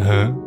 Huh.